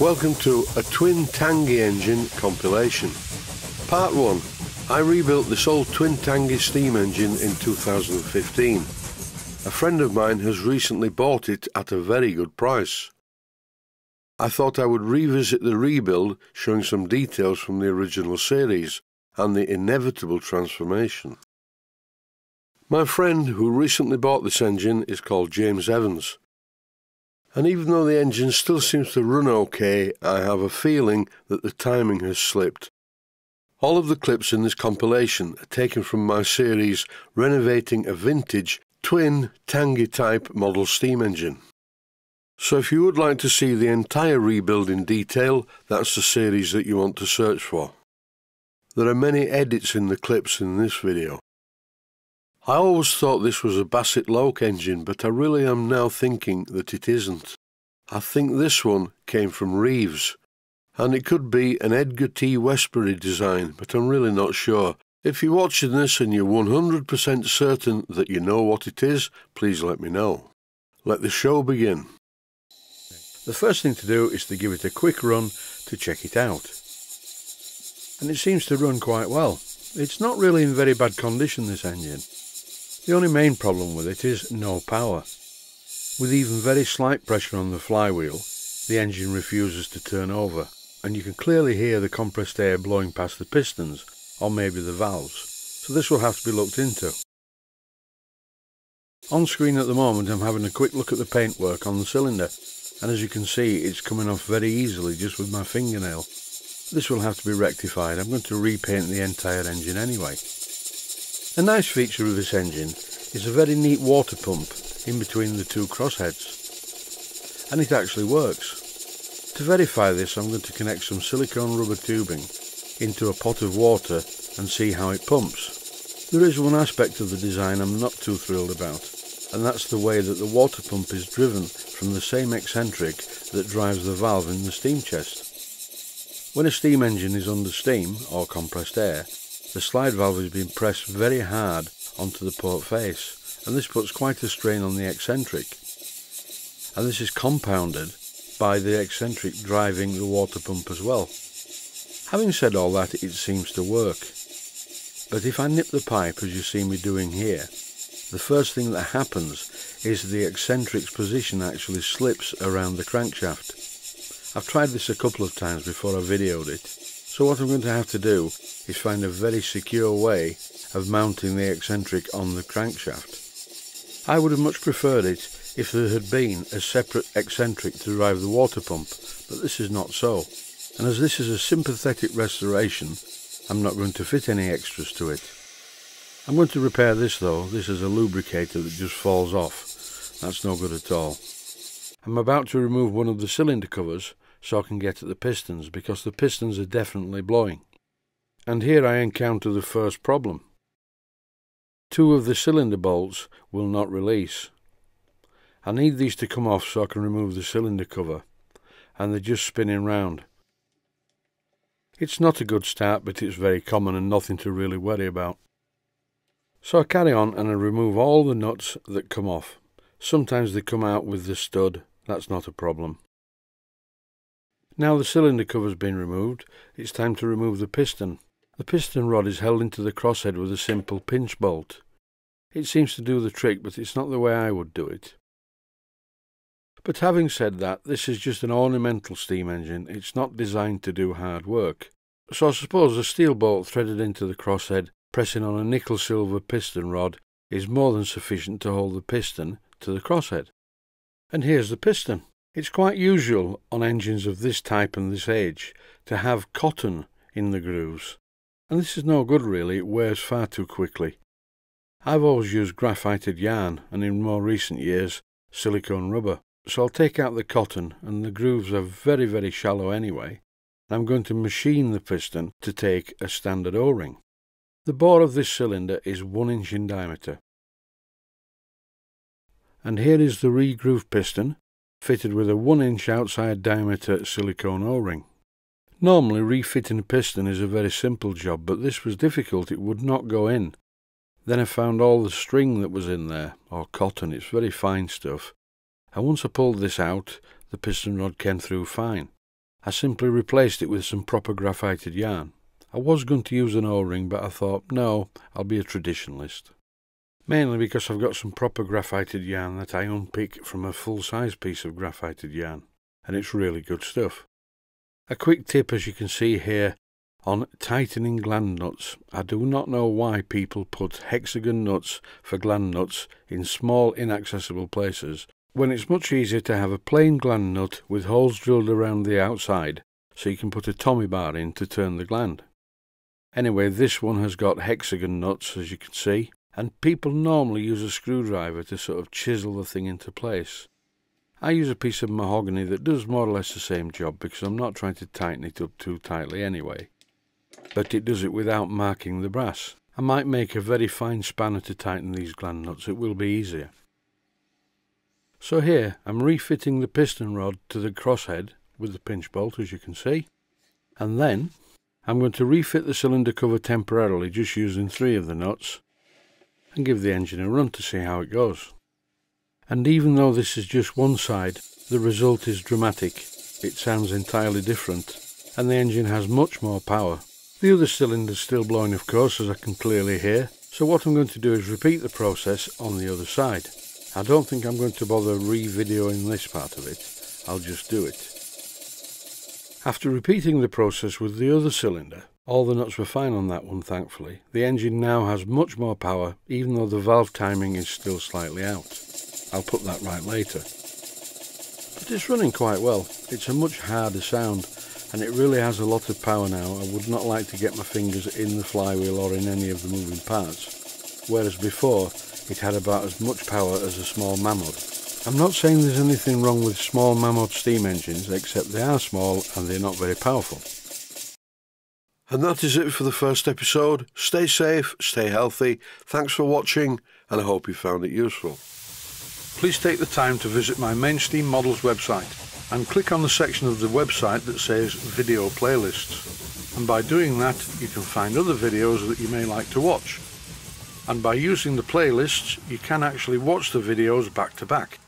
Welcome to a twin Tangye engine compilation. Part 1. I rebuilt this old twin Tangye steam engine in 2015. A friend of mine has recently bought it at a very good price. I thought I would revisit the rebuild showing some details from the original series and the inevitable transformation. My friend who recently bought this engine is called James Evans and even though the engine still seems to run okay, I have a feeling that the timing has slipped. All of the clips in this compilation are taken from my series Renovating a Vintage Twin Tangye type model steam engine. So if you would like to see the entire rebuild in detail, that's the series that you want to search for. There are many edits in the clips in this video. I always thought this was a Bassett Lowke engine, but I really am now thinking that it isn't. I think this one came from Reeves, and it could be an Edgar T. Westbury design, but I'm really not sure. If you're watching this and you're 100% certain that you know what it is, please let me know. Let the show begin. The first thing to do is to give it a quick run to check it out. And it seems to run quite well. It's not really in very bad condition, this engine. The only main problem with it is no power. With even very slight pressure on the flywheel, the engine refuses to turn over, and you can clearly hear the compressed air blowing past the pistons, or maybe the valves, so this will have to be looked into. On screen at the moment I'm having a quick look at the paintwork on the cylinder, and as you can see it's coming off very easily just with my fingernail. This will have to be rectified, I'm going to repaint the entire engine anyway. A nice feature of this engine is a very neat water pump in between the two crossheads. And it actually works. To verify this I'm going to connect some silicone rubber tubing into a pot of water and see how it pumps. There is one aspect of the design I'm not too thrilled about, and that's the way that the water pump is driven from the same eccentric that drives the valve in the steam chest. When a steam engine is under steam, or compressed air, the slide valve is being pressed very hard onto the port face and this puts quite a strain on the eccentric and this is compounded by the eccentric driving the water pump as well. Having said all that it seems to work but if I nip the pipe as you see me doing here the first thing that happens is the eccentric's position actually slips around the crankshaft. I've tried this a couple of times before I videoed it so what I'm going to have to do is find a very secure way of mounting the eccentric on the crankshaft. I would have much preferred it if there had been a separate eccentric to drive the water pump, but this is not so. And as this is a sympathetic restoration, I'm not going to fit any extras to it. I'm going to repair this though, this is a lubricator that just falls off. That's no good at all. I'm about to remove one of the cylinder covers so I can get at the pistons because the pistons are definitely blowing. And here I encounter the first problem. Two of the cylinder bolts will not release. I need these to come off so I can remove the cylinder cover and they're just spinning round. It's not a good start but it's very common and nothing to really worry about. So I carry on and I remove all the nuts that come off. Sometimes they come out with the stud, that's not a problem. Now the cylinder cover's been removed, it's time to remove the piston. The piston rod is held into the crosshead with a simple pinch bolt. It seems to do the trick, but it's not the way I would do it. But having said that, this is just an ornamental steam engine, it's not designed to do hard work. So I suppose a steel bolt threaded into the crosshead, pressing on a nickel-silver piston rod, is more than sufficient to hold the piston to the crosshead. And here's the piston. It's quite usual on engines of this type and this age to have cotton in the grooves, and this is no good really, it wears far too quickly. I've always used graphited yarn and in more recent years silicone rubber, so I'll take out the cotton and the grooves are very very shallow anyway. I'm going to machine the piston to take a standard O-ring. The bore of this cylinder is 1 inch in diameter. And here is the re-grooved piston fitted with a 1 inch outside diameter silicone O-ring. Normally refitting a piston is a very simple job, but this was difficult, it would not go in. Then I found all the string that was in there, or cotton, it's very fine stuff, and once I pulled this out, the piston rod came through fine. I simply replaced it with some proper graphited yarn. I was going to use an O-ring, but I thought, no, I'll be a traditionalist. Mainly because I've got some proper graphited yarn that I unpick from a full-size piece of graphited yarn, and it's really good stuff. A quick tip, as you can see here, on tightening gland nuts. I do not know why people put hexagon nuts for gland nuts in small inaccessible places when it's much easier to have a plain gland nut with holes drilled around the outside so you can put a tommy bar in to turn the gland. Anyway, this one has got hexagon nuts as you can see and people normally use a screwdriver to sort of chisel the thing into place. I use a piece of mahogany that does more or less the same job because I'm not trying to tighten it up too tightly anyway. But it does it without marking the brass. I might make a very fine spanner to tighten these gland nuts, it will be easier. So here I'm refitting the piston rod to the crosshead with the pinch bolt as you can see. And then I'm going to refit the cylinder cover temporarily just using three of the nuts and give the engine a run to see how it goes. And even though this is just one side, the result is dramatic. It sounds entirely different and the engine has much more power. The other cylinder's still blowing of course as I can clearly hear, so what I'm going to do is repeat the process on the other side. I don't think I'm going to bother re-videoing this part of it, I'll just do it. After repeating the process with the other cylinder, all the nuts were fine on that one thankfully. The engine now has much more power even though the valve timing is still slightly out. I'll put that right later. But it's running quite well. It's a much harder sound and it really has a lot of power now. I would not like to get my fingers in the flywheel or in any of the moving parts. Whereas before it had about as much power as a small Mamod. I'm not saying there's anything wrong with small Mamod steam engines except they are small and they're not very powerful. And that is it for the first episode. Stay safe, stay healthy. Thanks for watching, and I hope you found it useful. Please take the time to visit my Mainsteam Models website and click on the section of the website that says Video Playlists. And by doing that, you can find other videos that you may like to watch. And by using the playlists, you can actually watch the videos back to back.